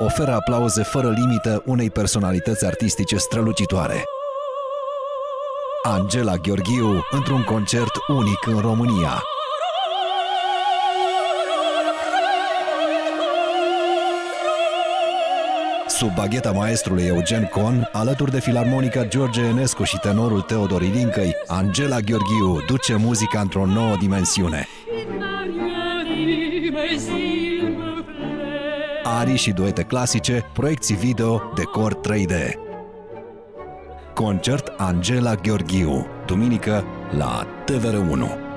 oferă aplauze fără limită unei personalități artistice strălucitoare. Angela Gheorghiu într-un concert unic în România. Sub bagheta maestrului Eugen Con, alături de filarmonica George Enescu și tenorul Teodor Ilincăi, Angela Gheorghiu duce muzica într-o nouă dimensiune. Arii și duete clasice, proiecții video, decor 3D. Concert Angela Gheorghiu, duminică la TVR1.